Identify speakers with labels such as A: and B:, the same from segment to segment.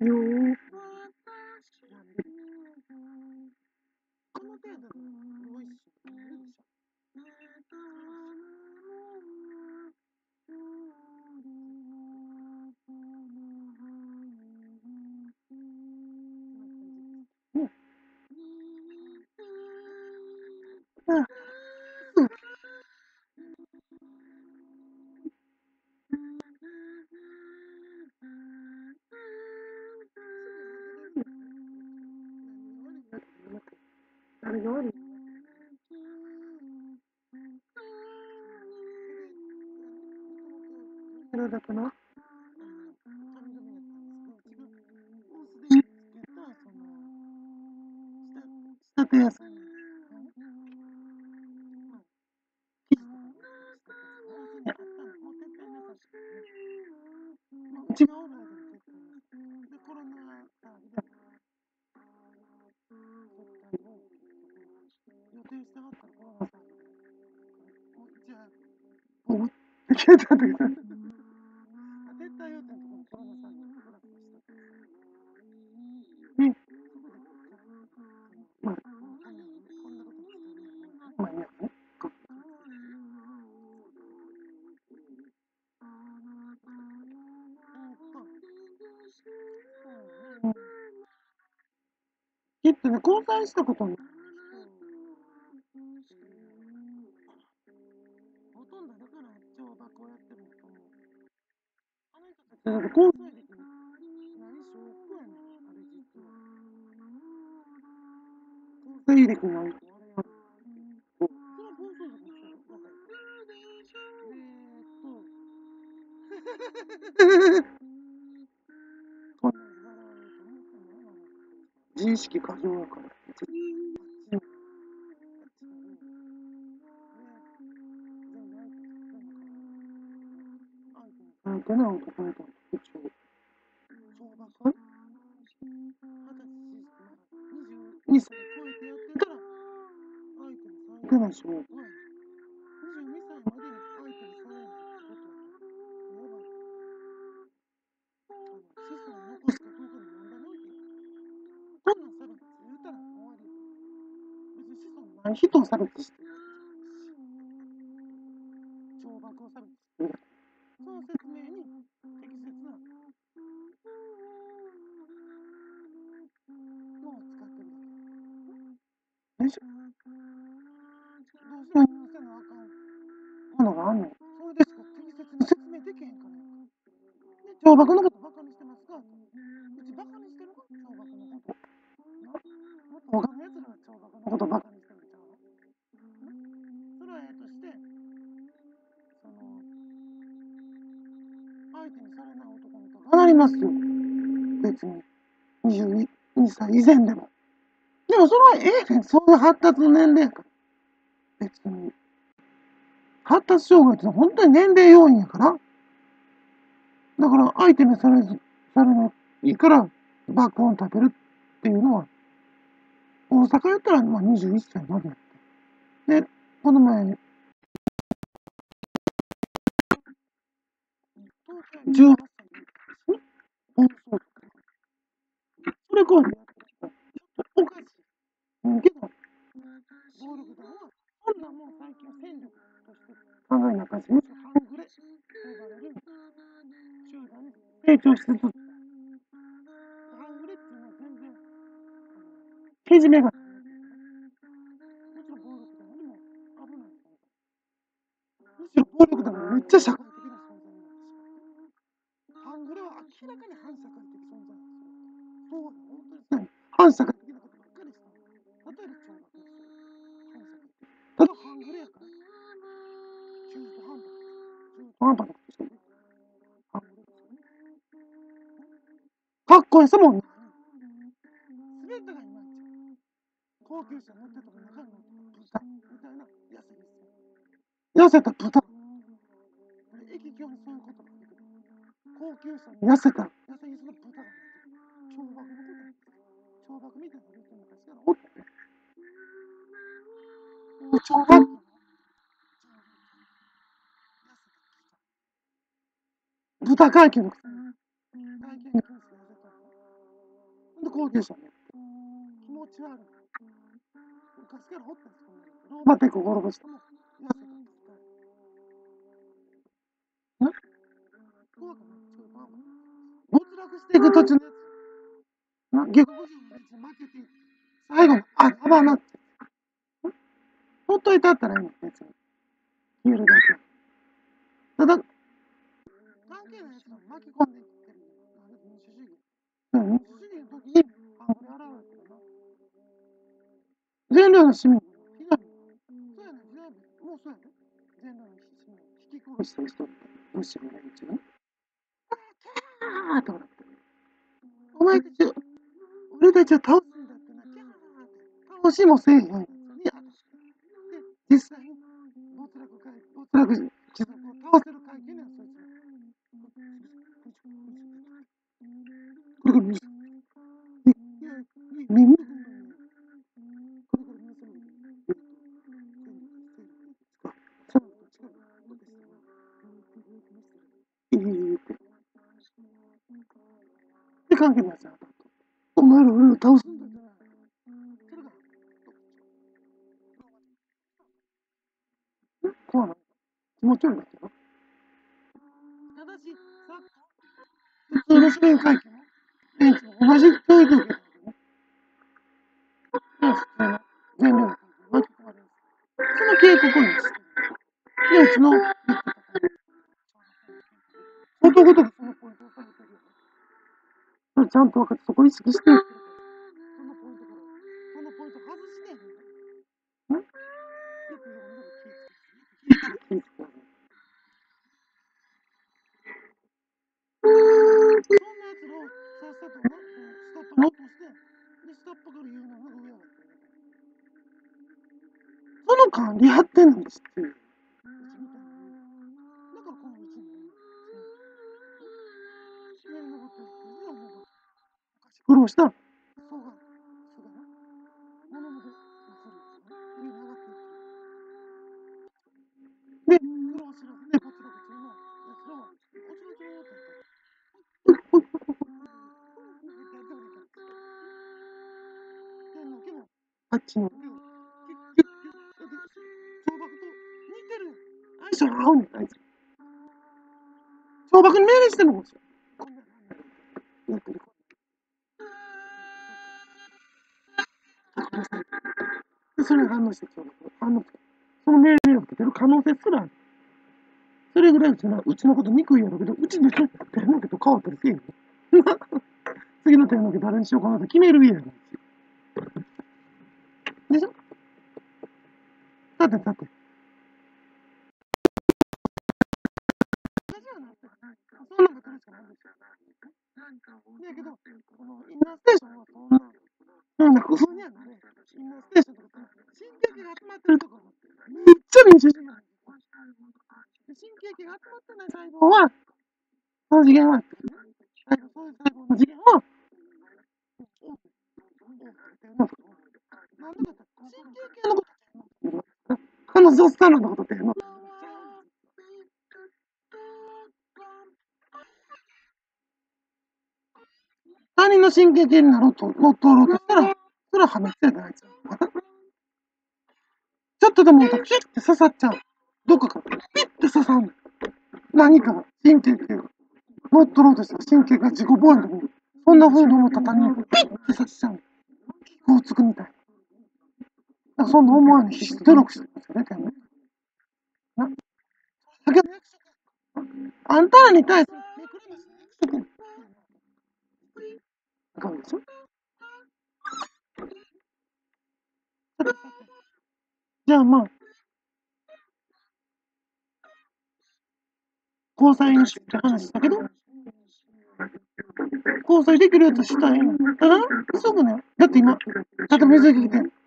A: よー。
B: この程度で美味しい。
A: 誰色だかな仕立て屋さん。うちがおる間に結婚で、コロナ禍で、予定してはったらコロナさんじゃあ、もう、って消えたんだけど、撤退予定のところにコロナさんがコラボした。ね、まあ、こんなこと聞いたら、まあいいやね。きっとね、交際したことない。ほとん。どだから乗馬をやってるのと思う。あの人たちだって交際歴何証拠やねん、あれ実は。交際歴ないとあれや。それは暴走族の人若い。えーっと、こんなんで笑われると思ってないわね。自意識過剰の男の子の特徴。小学校二十歳、22歳超えてやってたら、相手にされてないし、に子孫ない人を差別してる。懲罰を差別してる。その？説明に適切なの？を使ってるだけ。でしょどうしても言わせなあかんもの？があんねん。それでしか適切に説明できへんから。で、懲罰の？ことバカにしてますかうちバカにしてる別に。22歳以前でも。でもそれはえ？えねん。そういう発達の年齢やから。別に。発達障害ってのは本当に年齢要因やから。だから相手にされず、されないから爆音食べるっていうのは、大阪やったらまあ21歳までやって。で、この前、18歳で、暴走族。それこそ、ちょっとおかしい。うん、けど、暴力団は、そんなもん最近戦力として考えなかんし、むしろ半グレと呼ばれる集団に成長しつつ、半グレっていうのは全然、けじめが。もちろん暴力団よりも危ない。むしろ暴力団がめっちゃ社会的な存在になってしまって。半グレは明らかに反社会的存在なんですよ。そう、本当にそう。反社会的なことばっかりした。例えば懲罰もそう。反社会的。ただ半グレやから。中途半端な。中途半端なこと。ですよね。かっこよさもない。すべてがいまいち。高級車乗ってとか中に乗って豚みたいな痩せですよ。痩せた豚。駅境にそういうことが出てくる。高級車痩せた、痩せぎすの豚が乗ってる。懲罰のことやってる。懲罰みたいなこと昔からおって。もう懲罰豚会計のくせに。会計のくせに痩せた。部工芸者にやって、気持ち悪い。昔からおったんですよ、ローマ帝国滅ぼした没落していく途中のやつ。な、下克上の列に負けて、最後、あ、やばなって。ほっといてあったらいいの、別に。消えるだけ。ただ、巻き込んでいってる。民主主義。民主主義の時に、ハンコに現れてるな。全量の市民の被害そうやね、全部、もうそうやね。全量の市民を引き殺した人って、ロシアの連中ね。ーとってる。お前たち、俺たちを倒すんだってな、キャーって。倒しもせえへん。で、実際に、没落会、没落関係ないさ、お前ら俺を倒すんだよ。それが、そうなの気持ち悪いだけど。ただし、普通の市民会計の連中同じ教育を受けたわけね。普通の全量の巻き込まれる。その警告をしてで、うちのんと分かって、そこ意識して。その管理やってんのに知ってって言った。あっちの、懲罰と似てる。相性が合うねん、あいつ。懲罰に命令してんのこっち。こんなやってる。で、それに反応して懲罰。反応して。その命令を受けてる可能性すらある。それぐらいうちの、うちのこと憎いやろうけど、うちで手の毛と変わったりせえへん。次の手の毛誰にしようかなって決める家やん。ですよ。でしょさてさて。そんなことしかないですよ。だけど、このインナーステーションはそんな、そんな工夫にはなれインナーステーションとか、神経系が集まってるところ、めっちゃ民主主義なんですよ。神経系が集まってない細胞は、その次元は、そういう細胞の次元を、なんでか神経系のことあのゾスターナのことっての他人の神経系になろうと、乗っ取ろうとした。ら、それは破滅やないですよ。ちょっとでもピッて刺さっちゃう。どっかからピッて刺さる何かが、神経系が。乗っ取ろうとした。ら神経が自己防衛の時に、そん。な風に思った。他人をピッて刺しちゃう。気候つくみた。い。そん。な思わぬ必死努力してますよね、天ね。な。だけど、あんたらに。対する約束。いかがでしょじゃあまあ、交際に。して話だけど、交際できるやつしたいんただな、急ぐね。だって今、だ水着着て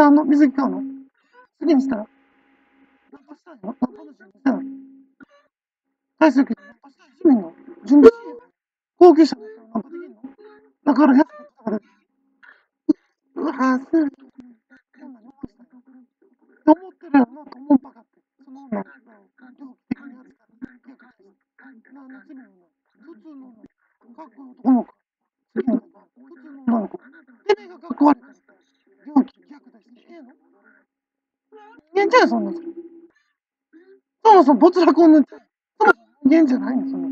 A: 何の水着買うの？好きにしたらナンパしたいのナンパの準備した大好きナンパしたいの準備し高級車だナンパできるのだから安くとうわぁ、すぐこんな思した思ってるよなと思うってそののやつから何の普通の好きなのか普通の女の子てめえが悪いか人間じゃん、そんな人。そもそも没落を塗って、そもそも人間じゃないんな人。